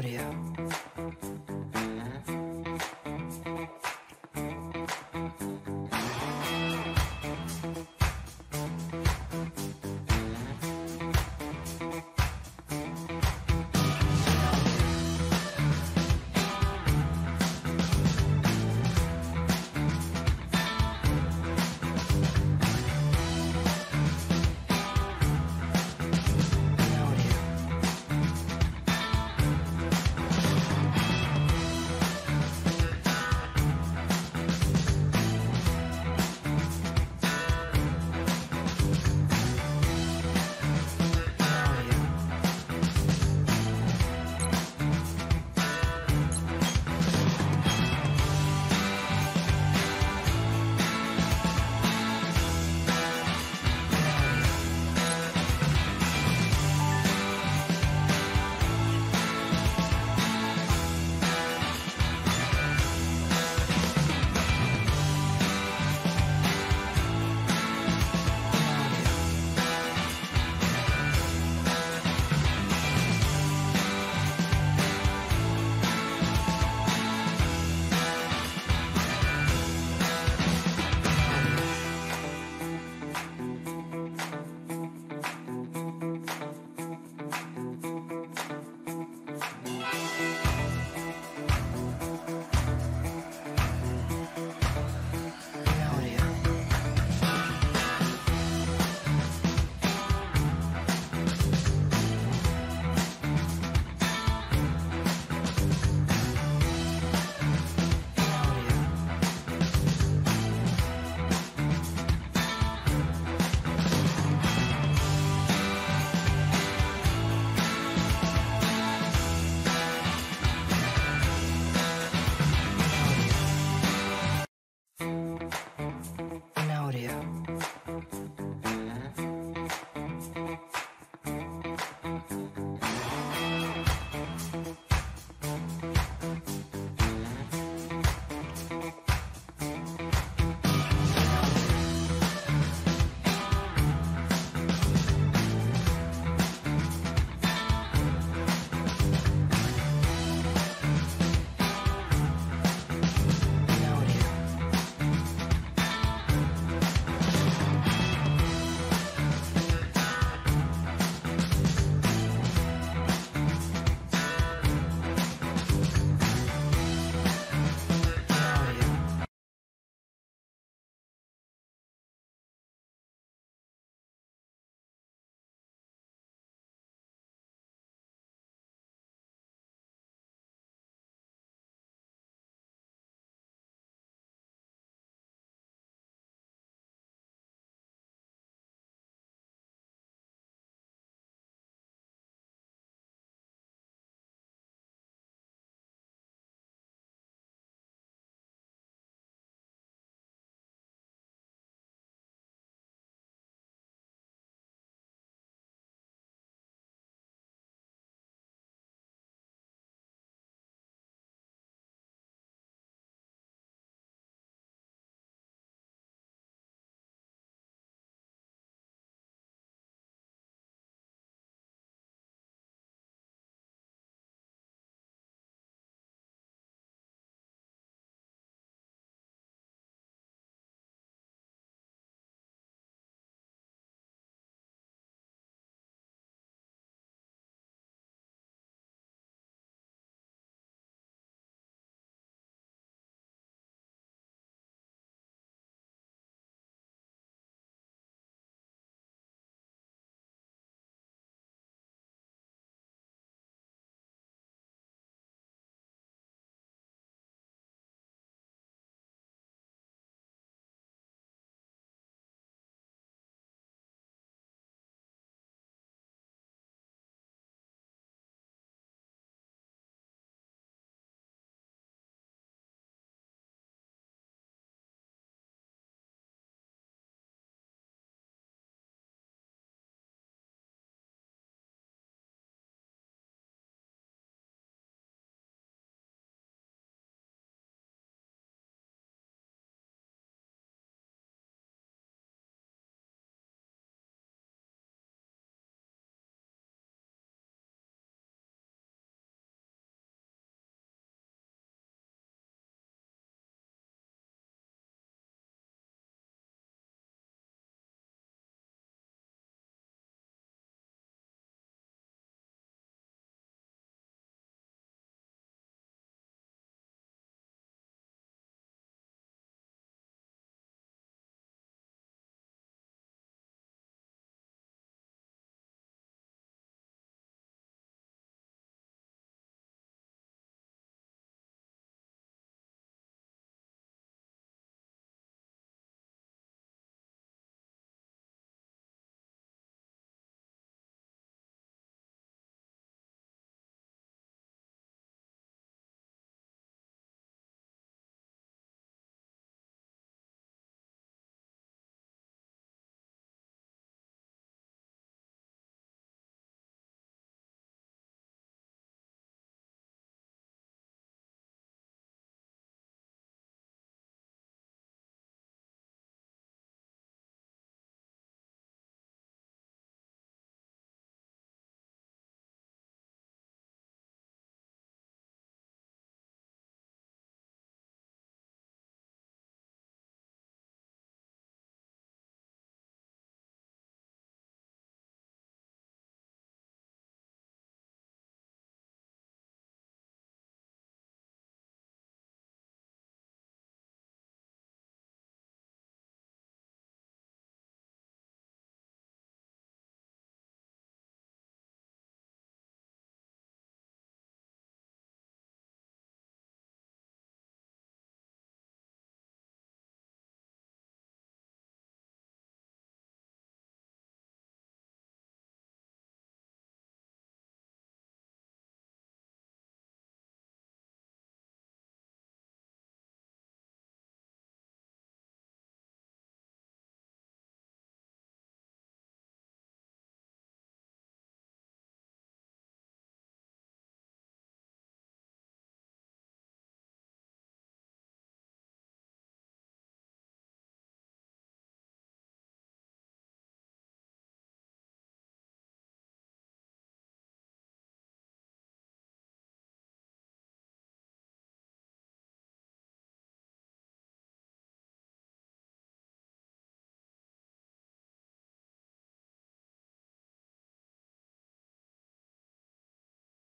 audio.